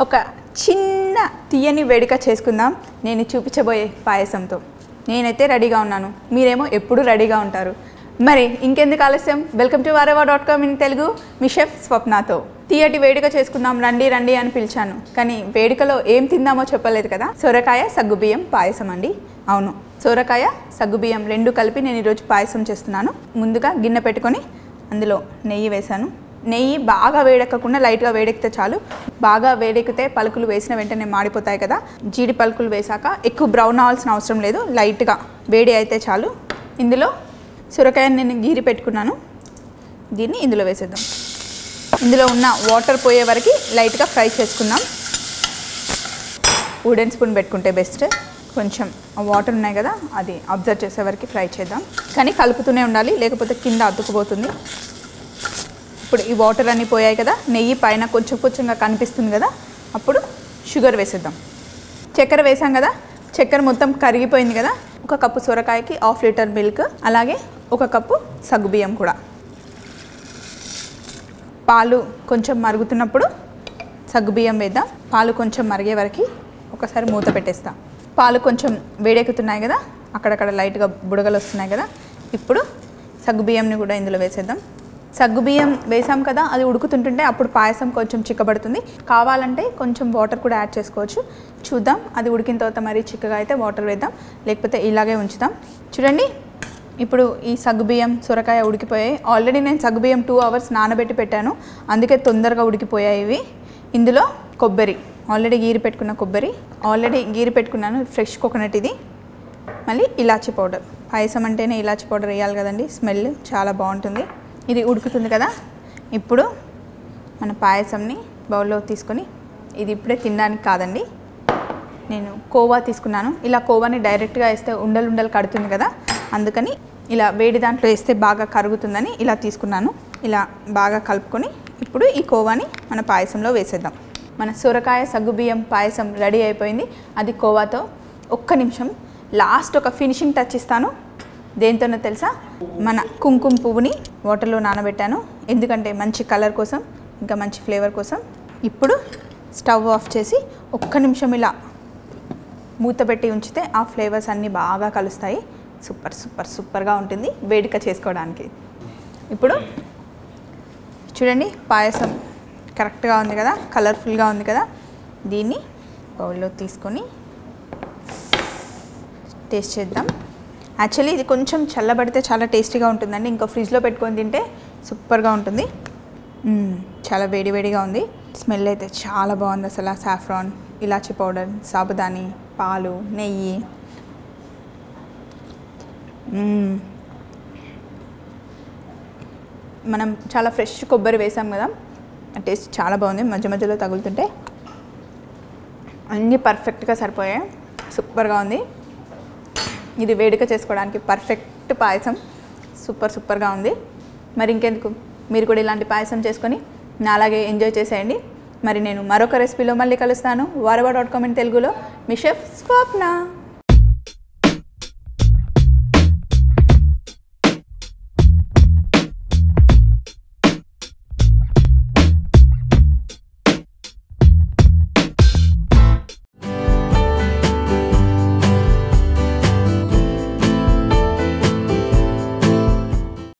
ఒక చిన్న తీయని వేడుక చేసుకుందాం. నేను చూపించబోయే పాయసంతో. నేనైతే రెడీగా ఉన్నాను. మీరేమో ఎప్పుడు రెడీగా ఉంటారు. మరి ఇంకెందుకు ఆలస్యం? Welcome to Vahrehvah dot com in Telugu. Me chef స్వప్నతో. తీయటి వేడుక చేసుకుందాం రండి రండి అని పిలిచాను. కానీ వేడుకలో ఏం తిందామో చెప్పలేదు కదా? సొరకాయ సగ్గుబియ్యం పాయసం అండి. అవును సొరకాయ సగ్గుబియ్యం రెండు కలిపి నేను ఈరోజు పాయసం చేస్తున్నాను. ముందుగా గిన్నె పెట్టుకొని అందులో నెయ్యి వేశాను. నెయ్యి బాగా వేడెక్కకుండా లైట్గా వేడెక్కితే చాలు. బాగా వేడెక్కితే పలుకులు వేసిన వెంటనే మాడిపోతాయి కదా. జీడి పలుకులు వేశాక ఎక్కువ బ్రౌన్ అవ్వాల్సిన అవసరం లేదు. లైట్గా వేడి అయితే చాలు. ఇందులో సొరకాయని నేను గీరి పెట్టుకున్నాను. దీన్ని ఇందులో వేసేద్దాం. ఇందులో ఉన్న వాటర్ పోయే వరకు లైట్గా ఫ్రై చేసుకుందాం. వుడెన్ స్పూన్ పెట్టుకుంటే బెస్ట్. కొంచెం వాటర్ ఉన్నాయి కదా అది అబ్జర్వ్ చేసే వరకు ఫ్రై చేద్దాం. కానీ కలుపుతూనే ఉండాలి లేకపోతే కింద అతుకుపోతుంది. ఇప్పుడు ఈ వాటర్ అన్నీ పోయాయి కదా నెయ్యి పైన కొంచెం కొంచెంగా కనిపిస్తుంది కదా అప్పుడు షుగర్ వేసేద్దాం. చక్కెర వేసాం కదా చక్కెర మొత్తం కరిగిపోయింది కదా ఒక కప్పు సొరకాయకి హాఫ్ లీటర్ మిల్క్ అలాగే ఒక కప్పు సగ్గుబియ్యం కూడా. పాలు కొంచెం మరుగుతున్నప్పుడు సగ్గుబియ్యం వేద్దాం. పాలు కొంచెం మరిగే వరకు ఒకసారి మూత పెట్టేస్తాం. పాలు కొంచెం వేడెక్కుతున్నాయి కదా అక్కడక్కడ లైట్గా బుడగలు వస్తున్నాయి కదా ఇప్పుడు సగ్గుబియ్యంని కూడా ఇందులో వేసేద్దాం. సగ్గుబియ్యం వేసాం కదా అది ఉడుకుతుంటుంటే అప్పుడు పాయసం కొంచెం చిక్కబడుతుంది. కావాలంటే కొంచెం వాటర్ కూడా యాడ్ చేసుకోవచ్చు. చూద్దాం అది ఉడికిన తర్వాత మరీ చిక్కగా అయితే వాటర్ వేద్దాం లేకపోతే ఇలాగే ఉంచుదాం చూడండి ఇప్పుడు ఈ సగ్గుబియ్యం సొరకాయ ఉడికిపోయాయి. ఆల్రెడీ నేను సగ్గుబియ్యం టూ అవర్స్ నానబెట్టి పెట్టాను. అందుకే తొందరగా ఉడికిపోయాయి ఇవి. ఇందులో కొబ్బరి ఆల్రెడీ గీరి పెట్టుకున్న కొబ్బరి ఆల్రెడీ గీరి పెట్టుకున్నాను ఫ్రెష్ కోకోనట్ ఇది. మళ్ళీ ఇలాచీ పౌడర్. పాయసం అంటేనే ఇలాచీ పౌడర్ వేయాలి కదండి స్మెల్ చాలా బాగుంటుంది. ఇది ఉడుకుతుంది కదా. ఇప్పుడు మన పాయసంని బౌల్లో తీసుకొని ఇది ఇప్పుడే తినడానికి కాదండి. నేను కోవా తీసుకున్నాను. ఇలా కోవాని డైరెక్ట్గా వేస్తే ఉండలు ఉండలు కడుతుంది కదా. అందుకని ఇలా వేడి దాంట్లో వేస్తే బాగా కరుగుతుందని ఇలా తీసుకున్నాను. ఇలా బాగా కలుపుకొని ఇప్పుడు ఈ కోవాని మన పాయసంలో వేసేద్దాం. మన సొరకాయ సగ్గుబియ్యం పాయసం రెడీ అయిపోయింది. అది కోవాతో ఒక్క నిమిషం లాస్ట్ ఒక ఫినిషింగ్ టచ్ ఇస్తాను. దేంతోనో తెలుసా? మన కుంకుమ పువ్వుని వాటర్లో నానబెట్టాను. ఎందుకంటే మంచి కలర్ కోసం ఇంకా మంచి ఫ్లేవర్ కోసం. ఇప్పుడు స్టవ్ ఆఫ్ చేసి ఒక్క నిమిషం ఇలా మూత పెట్టి ఉంచితే ఆ ఫ్లేవర్స్ అన్నీ బాగా కలుస్తాయి. సూపర్ సూపర్ సూపర్గా ఉంటుంది వేడిక చేసుకోవడానికి. ఇప్పుడు చూడండి పాయసం కరెక్ట్గా ఉంది కదా కలర్ఫుల్గా ఉంది కదా. దీన్ని బౌల్లో తీసుకొని టేస్ట్ చేద్దాం. యాక్చువల్లీ ఇది కొంచెం చల్లబడితే చాలా టేస్టీగా ఉంటుందండి. ఇంకా ఫ్రిడ్జ్లో పెట్టుకొని తింటే సూపర్గా ఉంటుంది. చాలా వేడి వేడిగా ఉంది. స్మెల్ అయితే చాలా బాగుంది అసలు సాఫ్రాన్ ఇలాచీ పౌడర్ సాబుదాని పాలు నెయ్యి. మనం చాలా ఫ్రెష్ కొబ్బరి వేసాం కదా. ఆ టేస్ట్ చాలా బాగుంది. మధ్య మధ్యలో తగులుతుంటే అన్నీ పర్ఫెక్ట్గా సరిపోయాయి. సూపర్గా ఉంది. ఇది వేడుక చేసుకోవడానికి పర్ఫెక్ట్ పాయసం. సూపర్ సూపర్గా ఉంది. మరి ఇంకెందుకు? మీరు కూడా ఇలాంటి పాయసం చేసుకొని నాలాగే ఎంజాయ్ చేసేయండి. మరి నేను మరొక రెసిపీలో మళ్ళీ కలుస్తాను. వారవా డాట్ కామ్ ఇన్ తెలుగులో. మీ షెఫ్ స్వప్న.